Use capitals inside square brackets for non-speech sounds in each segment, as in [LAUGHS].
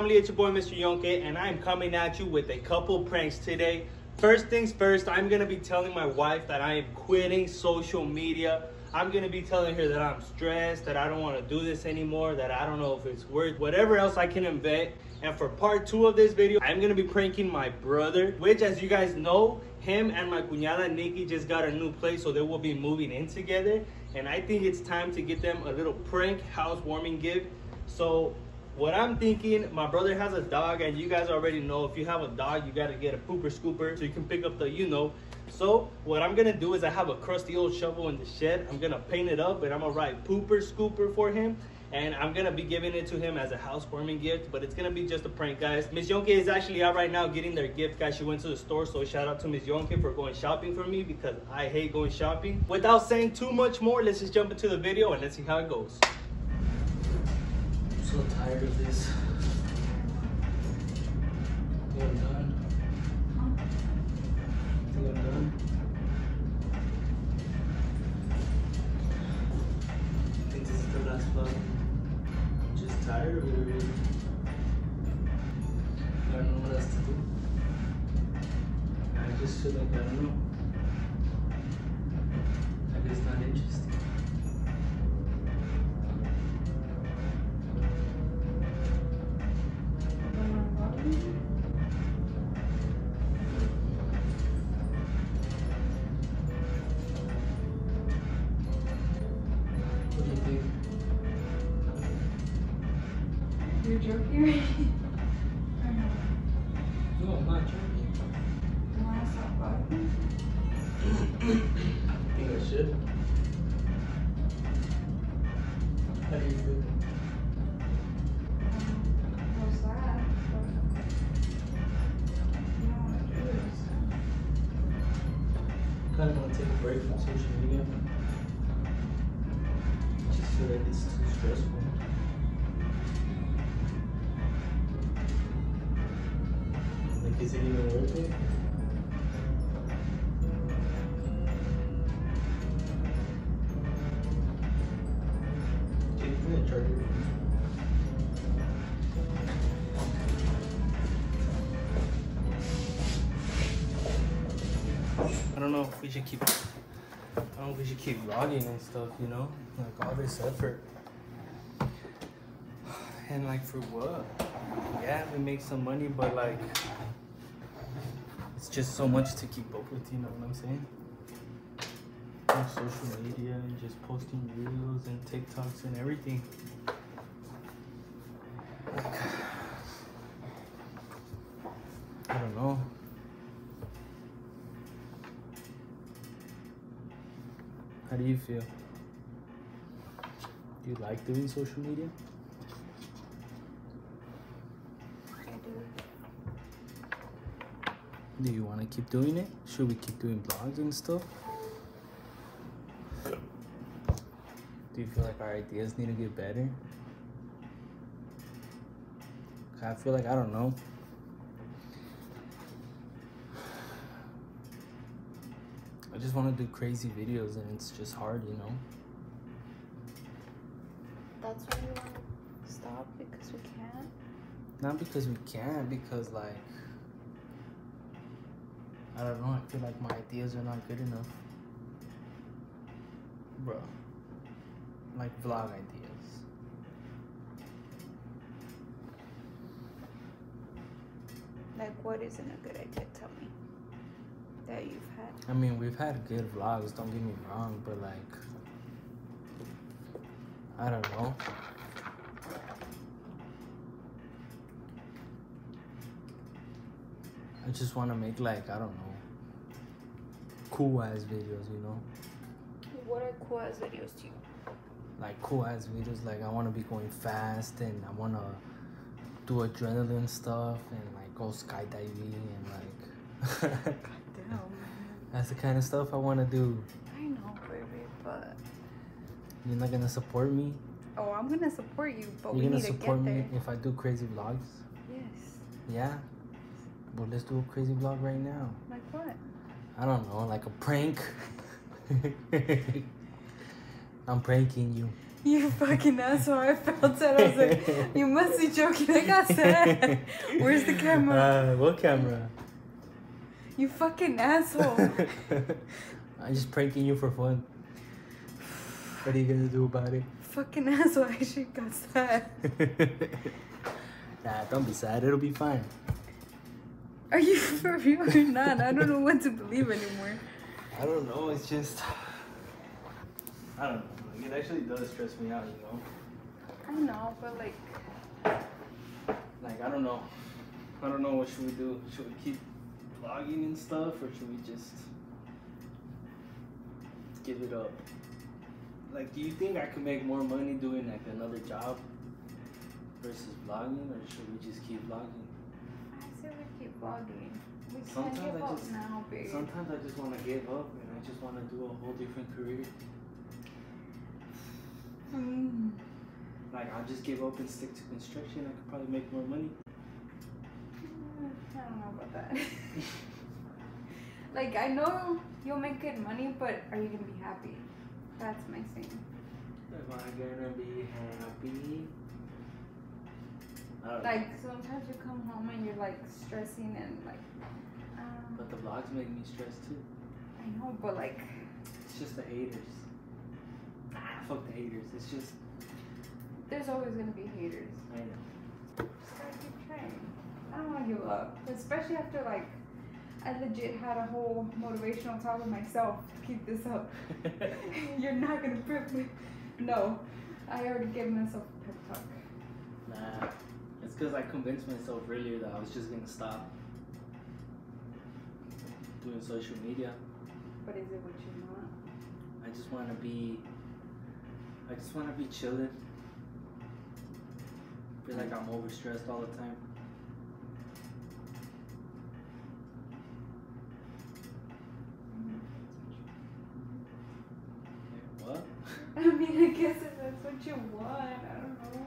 family? It's your boy, Mr. Yonke, and I'm coming at you with a couple pranks today. First things first, I'm gonna be telling my wife that I am quitting social media. I'm gonna be telling her that I'm stressed, that I don't wanna do this anymore, that I don't know if it's worth whatever else I can invent. And for part two of this video, I'm gonna be pranking my brother, which as you guys know, him and my cuñada Nikki just got a new place, so they will be moving in together. And I think it's time to get them a little prank housewarming gift. So what I'm thinking, my brother has a dog, and you guys already know if you have a dog, you gotta get a pooper scooper so you can pick up the you know. So what I'm gonna do is I have a crusty old shovel in the shed. I'm gonna paint it up and I'm gonna write pooper scooper for him. And I'm gonna be giving it to him as a housewarming gift, but it's gonna be just a prank, guys. Miss Yonke is actually out right now getting their gift, guys. She went to the store, so shout out to Miss Yonke for going shopping for me because I hate going shopping. Without saying too much more, let's just jump into the video and let's see how it goes. So tired of this. Think I'm done. Think I'm done. I think this is the last vlog. Just tired. I don't know what else to do. I just feel like I don't know. Like it's not interesting. Break from social media. Just feel like it's too stressful. Like, is it even worth it? Take the charger. I don't know if we should keep. I if we should keep vlogging and stuff. You know, like all this effort. And like for what? Yeah, we make some money, but like it's just so much to keep up with. You know what I'm saying? On social media and just posting videos and TikToks and everything. Like, I don't know. How do you feel? Do you like doing social media? I do. Do you want to keep doing it? Should we keep doing vlogs and stuff? Do you feel like our ideas need to get better? I feel like I don't know. Just want to do crazy videos and it's just hard, you know. That's why you want to stop because we can't. Not because we can't, because like I don't know. I feel like my ideas are not good enough, bro. Like vlog ideas. Like, what isn't a good idea? Tell me. That you've had. I mean, we've had good vlogs. Don't get me wrong, but like I don't know. I just want to make like I don't know cool ass videos, you know. What are cool ass videos to you? like cool ass videos. Like I want to be going fast and I want to do adrenaline stuff and like go skydiving and like. [LAUGHS] that's the kind of stuff I want to do. I know, baby, but You're not gonna support me. oh, I'm gonna support you, but You're we need to support get me if I do crazy vlogs. Yes. Yeah. Well, let's do a crazy vlog right now. Like what? I don't know, like a prank. [LAUGHS] I'm pranking you. You fucking asshole. I felt that. I was like, you must be joking. I got sad. [LAUGHS] Where's the camera? Uh, what camera? You fucking asshole. [LAUGHS] I'm just pranking you for fun. What are you gonna do about it? fucking asshole. I should got sad. [LAUGHS] nah, don't be sad. It'll be fine. Are you [LAUGHS] for real or not? I don't know what to believe anymore. I don't know. It's just. I don't know. Like, it actually does stress me out, you know? I know, but like, Like, I don't know. I don't know what should we do. Should we keep vlogging and stuff, or should we just give it up? Like, do you think I could make more money doing like another job versus vlogging, or should we just keep vlogging? I say we keep vlogging. We can't Sometimes give I up just- now, babe. Sometimes I just want to give up and I just want to do a whole different career. Mm. Like, I'll just give up and stick to construction. I could probably make more money. I don't know about that. [LAUGHS] like, I know you'll make good money, but are you gonna be happy? That's my thing. Am I gonna be happy? I don't know. Like, sometimes you come home and you're like stressing and like, um, But the vlogs make me stressed too. I know, but like, It's just the haters. Ah, fuck the haters. It's just, there's always gonna be haters. I know. Just gotta keep trying. I don't wanna give up, especially after like, I legit had a whole motivational talk with myself to keep this up. [LAUGHS] You're not gonna prove me. No, I already gave myself a pep talk. nah. It's because I convinced myself earlier that I was just gonna stop doing social media. But is it what you want? I just want to be. I just want to be chilling. Feel like I'm overstressed all the time. What? I mean, I guess if that's what you want, I don't know.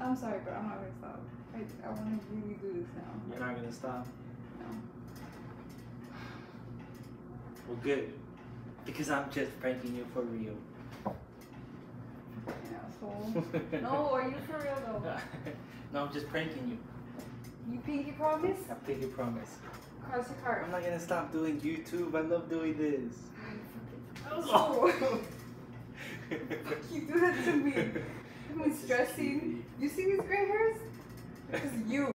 I'm sorry, but I'm not gonna stop. I, I wanna really do this now. You're not gonna stop? No. Well, good. Because I'm just pranking you for real. Asshole. [LAUGHS] no, are you for real though? no, I'm just pranking you. You pinky promise? I think you promise. Cross your heart. I'm not gonna stop doing YouTube. I love doing this. Oh. oh. [LAUGHS] you do that to me. [LAUGHS] I'm stressing. You see these gray hairs? It's you.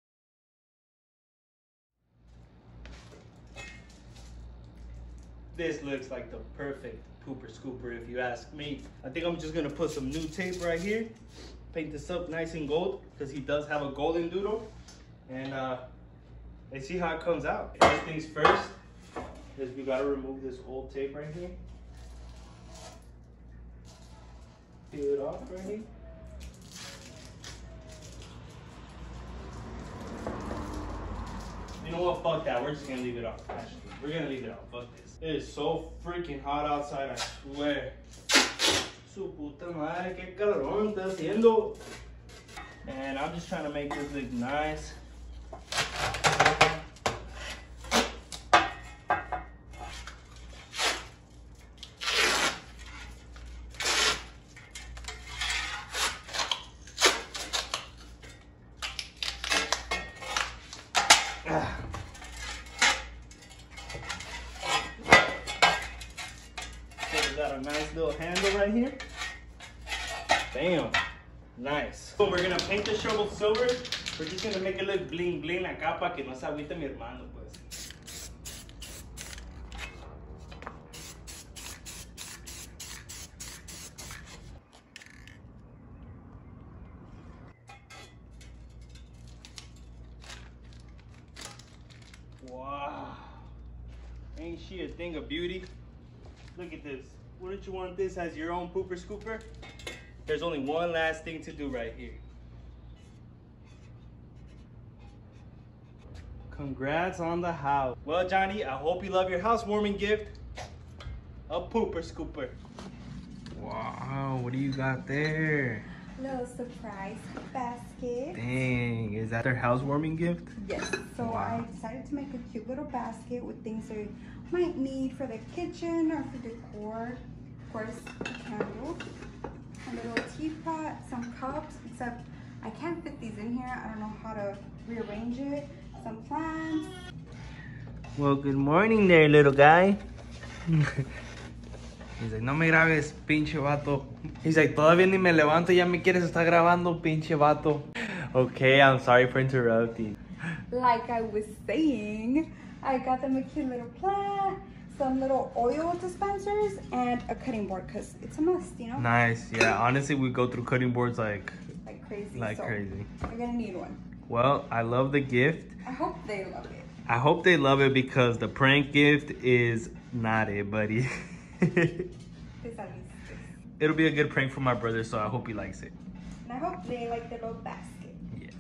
This looks like the perfect pooper scooper if you ask me. I think I'm just gonna put some new tape right here. Paint this up nice and gold because he does have a golden doodle. And uh, let's see how it comes out. First things first is we gotta remove this old tape right here. Peel it off right. You know what? Fuck that. We're just gonna leave it off. Actually, we're gonna leave it off. Fuck this. It is so freaking hot outside. I swear. Su puta madre, qué calorón está haciendo. And I'm just trying to make this look nice. So we got a nice little handle right here. Bam. Nice. So we're gonna paint the shovel silver. We're just gonna make it look bling bling acá para que no se agüite mi hermano, pues. Wow. Ain't she a thing of beauty? Look at this. Wouldn't you want this as your own pooper scooper? There's only one last thing to do right here. Congrats on the house. Well, Johnny, I hope you love your housewarming gift. A pooper scooper. Wow, what do you got there? Little surprise basket. Dang, is that their housewarming gift? Yes. So Wow. I decided to make a cute little basket with things they might need for the kitchen or for decor. Of course, a candle, a little teapot, some cups, except I can't fit these in here. I don't know how to rearrange it. Some plants. Well, good morning there, little guy. [LAUGHS] He's like, no me grabes, pinche vato. He's like, todavía ni me levanto, ya me quieres estar grabando, pinche vato. Okay, I'm sorry for interrupting. Like I was saying, I got them a cute little plant, some little oil dispensers, and a cutting board because it's a must, you know? Nice, yeah. Honestly, we go through cutting boards like Like crazy. like so crazy. We're gonna need one. Well, I love the gift. I hope they love it. I hope they love it because the prank gift is not it, buddy. [LAUGHS] This at least this. It'll be a good prank for my brother, so I hope he likes it. And I hope they like the little basket. Yes.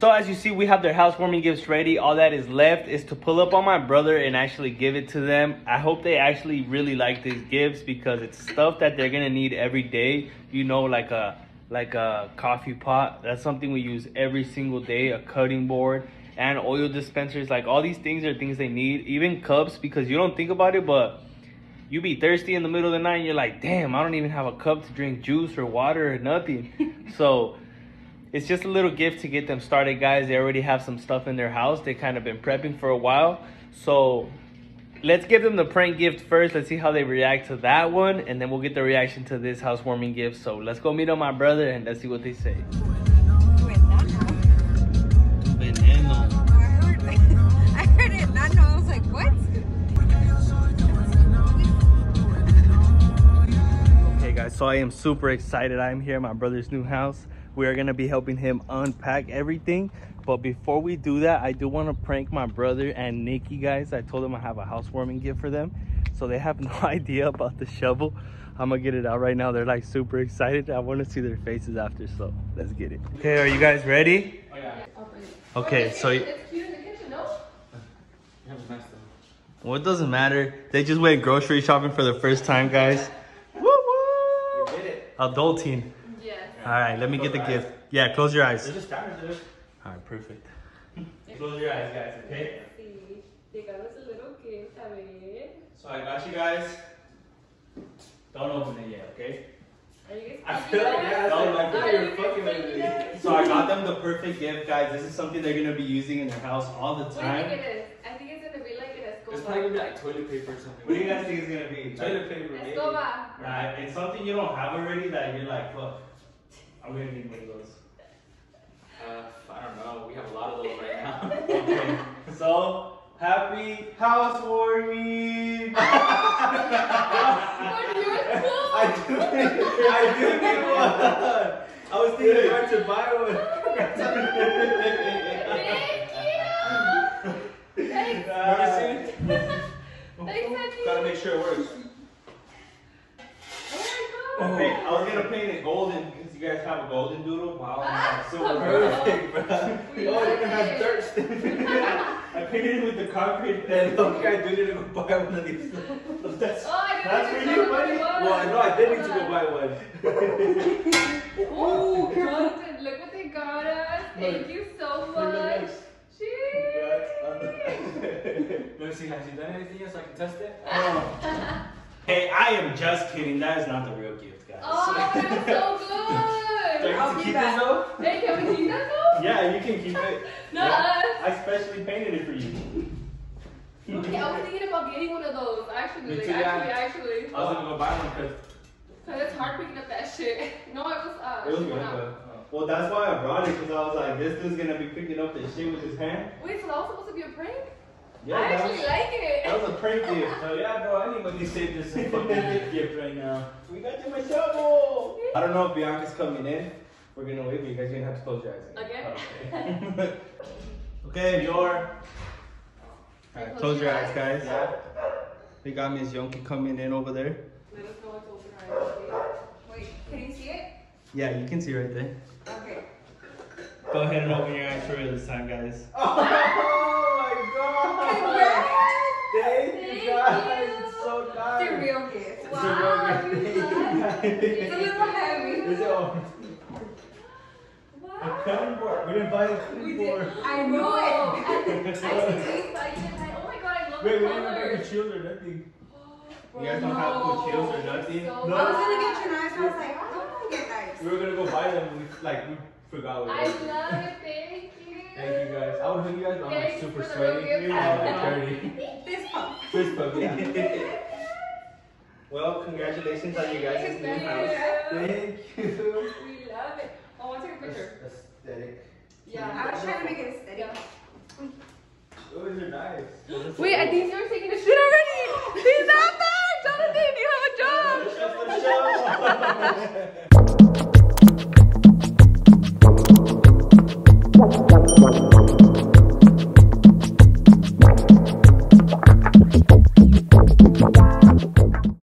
So as you see, we have their housewarming gifts ready. All that is left is to pull up on my brother and actually give it to them. I hope they actually really like these gifts because it's stuff that they're gonna need every day. You know, like a like a coffee pot. That's something we use every single day. A cutting board and oil dispensers. Like all these things are things they need. Even cups because you don't think about it, but you be thirsty in the middle of the night and you're like, damn, I don't even have a cup to drink juice or water or nothing. [LAUGHS] so it's just a little gift to get them started, guys. They already have some stuff in their house. They kind of been prepping for a while. So let's give them the prank gift first. Let's see how they react to that one, and then we'll get the reaction to this housewarming gift. So let's go meet on my brother and let's see what they say. So I am super excited. I'm here at my brother's new house. We are gonna be helping him unpack everything. But before we do that, I do want to prank my brother and Nikki, guys. I told them I have a housewarming gift for them, so they have [LAUGHS] no idea about the shovel. I'm gonna get it out right now. They're like super excited. I want to see their faces after, so let's get it. Okay, are you guys ready? Oh, yeah. Okay, so It's cute in the kitchen, no? well, it doesn't matter. They just went grocery shopping for the first time, guys. Woo woo! did it. Adulting. Yes. All right, let me get the gift. Yeah, close your eyes. There's just cameras there. All right, perfect. Close your eyes, guys, okay? Sí. Llegamos a little gift, a ver. So I got you guys. Don't open it yet, okay? Are you guys I feel like yeah, No, I like, feel like you you're fucking with me. So I got them the perfect gift, guys. This is something they're gonna be using in their house all the What do you think time. it is? I think it's gonna be like an It's probably gonna be like toilet paper or something. What do you guys think it's gonna be? Toilet paper, maybe. Escoba. Right, it's something you don't have already that you're like, fuck, I'm gonna need one of those. Uh, I don't know. We have a lot of those right now. [LAUGHS] [LAUGHS] Okay, so happy housewarming! But. [LAUGHS] I do need, I do need one. I was thinking where to buy Thank you. one. Thanks. Thanks, Auntie. Gotta make sure it works. Oh my god. Okay, I was gonna paint it golden because you guys have a golden doodle. Wow, Ah, silver. Perfect, bro. [LAUGHS] We Oh, like you're gonna have it. dirt. [LAUGHS] I painted it with the concrete. Then [LAUGHS] okay, I do need to go buy one of these. That's, Oh, I didn't that's even for you, buddy. Well, I know I did need to go buy one. Oh, Jonathan, look what they got us. Thank you so much. Cheers. Let me see. Has he done anything yet so I can test it? Hey, I am just kidding. That is not the real gift, guys. Oh, that's so [LAUGHS] Do I good. get I'll to keep back. this though? Hey, can we keep that though? Yeah, you can keep it. [LAUGHS] No, us. I specially painted it for you. [LAUGHS] Okay, I was thinking about getting one of those. Actually, like, too, actually, actually. I was gonna go buy one because Cause it's hard picking up that shit. No, it was uh. it was she good. went. But, uh, Well, that's why I brought it because I was like, this dude's gonna be picking up the shit with his hand. Wait, so that was supposed to be a prank? Yeah, I that actually was, like it. that was a prank gift. so yeah, bro. Anybody saved this fucking [LAUGHS] gift right now? We got you a shovel. [LAUGHS] I don't know if Bianca's coming in. We're gonna wait, but you guys are gonna have to close your eyes. Again? Okay. Oh, okay, [LAUGHS] your. Alright, close your eyes, guys. Yeah. We got Miss Yonke coming in over there. Let us know what's open right Wait, can you see it? Yeah, you can see right there. Okay. Go ahead and open your eyes for real this time, guys. Oh my god! Thank Thank you guys. you. It's so nice. It's a nice. real gift. Wow, you guys. It's a little heavy. Is it? Oh, Wow. Cutting board. We didn't buy a cutting We board. [LAUGHS] did. I knew it. I, I see these, like, and oh my god, I love Wait, the we didn't even colors. get the shield or nothing. You guys don't have cuchillos or nothing? So No. I was gonna get your knives, I was like, oh, I'm gonna get knives. We were gonna go buy them, and we like we forgot. what I love it. Thank you. Thank you guys. I would hug you guys, but I'm like super sweaty. real. I'm like dirty. [LAUGHS] This pump. Fist bump, yeah. [LAUGHS] well, congratulations on you guys' new Thank house. you. Thank you. We love it. Oh, I want to take a picture. Aesthetic. Yeah. I was trying to make it aesthetic. Yeah. Oh, Those are nice. Those are so Wait, I think you're taking a shit already. He's out there. Jonathan, you have a job. [LAUGHS]